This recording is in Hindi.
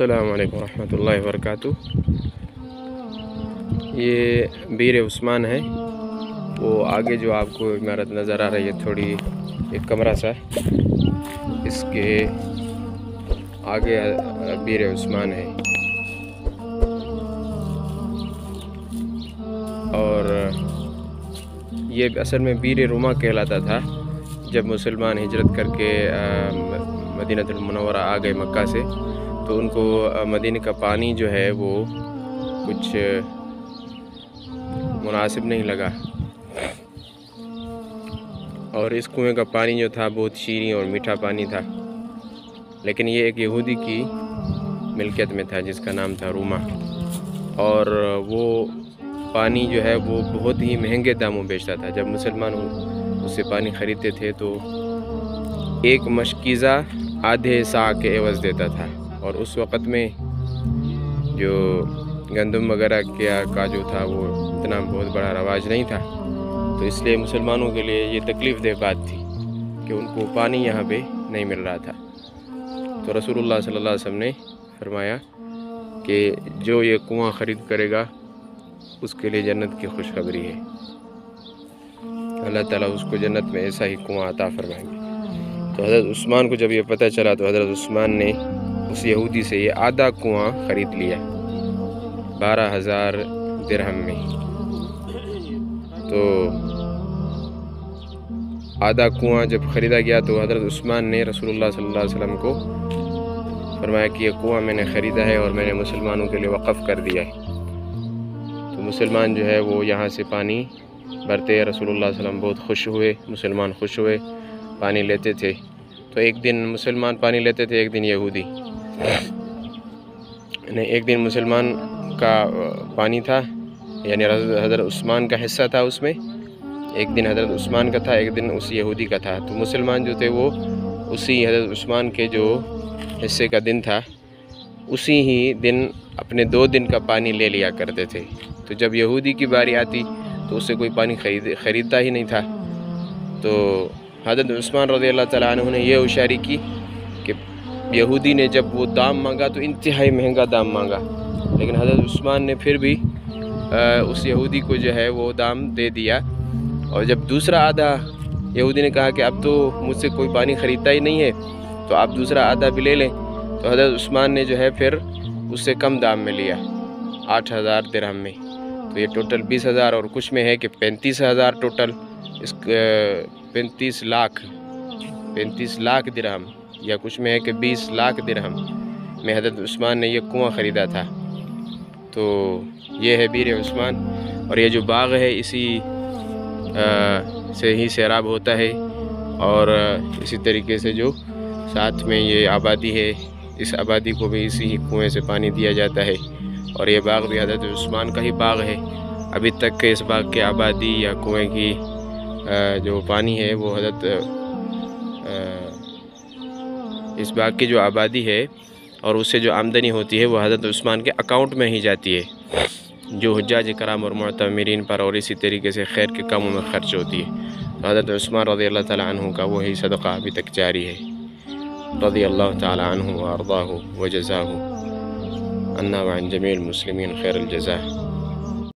अल्लाम वरहमल वरक ये बीर उस्मान है। वो आगे जो आपको इमारत नज़र आ रही है, थोड़ी एक कमरा सा इसके आगे बीर उस्मान है। और ये असल में बीर रुमा कहलाता था, जब मुसलमान हिजरत करके मदीनतुलमनवरा आ गए मक्का से। तो उनको मदीने का पानी जो है वो कुछ मुनासिब नहीं लगा। और इस कुएँ का पानी जो था बहुत शीरी और मीठा पानी था। लेकिन ये एक यहूदी की मिल्कियत में था, जिसका नाम था रूमा। और वो पानी जो है वो बहुत ही महँगे दामों बेचता था। जब मुसलमान उससे पानी ख़रीदते थे तो एक मशकीज़ा आधे सा के एवज़ देता था। और उस वक़्त में जो गंदम वगैरह क्या का जो था वो इतना बहुत बड़ा रवाज नहीं था। तो इसलिए मुसलमानों के लिए ये तकलीफ़ दह बात थी कि उनको पानी यहाँ पे नहीं मिल रहा था। तो रसूलुल्लाह सल्लल्लाहु अलैहि वसल्लम ने फरमाया कि जो ये कुआँ ख़रीद करेगा, उसके लिए जन्नत की खुशखबरी है। अल्लाह ताला उसको जन्नत में ऐसा ही कुआँ अता फरमाएँगे। तो हज़रत उस्मान को जब ये पता चला तो हज़रत उस्मान ने उस यहूदी से ये आधा कुआँ ख़रीद लिया, बारह हज़ार दिरहम में। तो आधा कुआँ जब ख़रीदा गया तो हज़रत उस्मान ने रसूलुल्लाह सल्लल्लाहु अलैहि वसल्लम को फरमाया कि ये कुआँ मैंने ख़रीदा है और मैंने मुसलमानों के लिए वक़फ़ कर दिया है। तो मुसलमान जो है वो यहाँ से पानी भरते, रसूलुल्लाह वसल्लम बहुत खुश हुए, मुसलमान खुश हुए, पानी लेते थे। तो एक दिन मुसलमान पानी लेते थे, एक दिन यहूदी। नहीं, एक दिन मुसलमान का पानी था, यानी हज़रत उस्मान का हिस्सा था उसमें। एक दिन हज़रत उस्मान का था, एक दिन उस यहूदी का था। तो मुसलमान जो थे वो उसी हज़रत उस्मान के जो हिस्से का दिन था, उसी ही दिन अपने दो दिन का पानी ले लिया करते थे। तो जब यहूदी की बारी आती तो उससे कोई पानी खरीद, ख़रीदता ही नहीं था। तो हज़रत उस्मान रज़ी अल्लाह तआला ने यह होशारी की कि यहूदी ने जब वो दाम मांगा तो इंतहाई महँगा दाम मांगा। लेकिन हज़रत उस्मान ने फिर भी उस यहूदी को जो है वो दाम दे दिया। और जब दूसरा आधा, यहूदी ने कहा कि अब तो मुझसे कोई पानी ख़रीदता ही नहीं है तो आप दूसरा आधा भी ले लें। तो हज़रत उस्मान ने जो है फिर उससे कम दाम में लिया, आठ हज़ार दिरहम में। तो ये टोटल बीस हज़ार और कुछ में है कि पैंतीस हज़ार टोटल, इस पैंतीस लाख पैंतीस लाख दिरहम। या कुछ में है कि बीस लाख दिरहम। में हज़रत उस्मान ने यह कुआँ ख़रीदा था। तो ये है बीर उस्मान और ये जो बाग़ है इसी आ, से ही सैराब होता है और इसी तरीके से जो साथ में ये आबादी है इस आबादी को भी इसी ही कुएँ से पानी दिया जाता है। और ये बाग़ भी हज़रत उस्मान का ही बाग़ है। अभी तक के इस बाग़ की आबादी या कुएँ की जो पानी है वो हज़रत इस बाग की जो आबादी है और उससे जो आमदनी होती है, वो हज़रत उस्मान के अकाउंट में ही जाती है, जो हजाज कराम और मतमरीन पर और इसी तरीके से खैर के कामों में ख़र्च होती है। तो हज़रत उस्मान रज़ी अल्लाह तु का वही सदक़ा अभी तक जारी है। रज़ी अल्लाह तु अरदा व जज़ा अन्ना वन जमील मुसलिमिन खैर जज़ा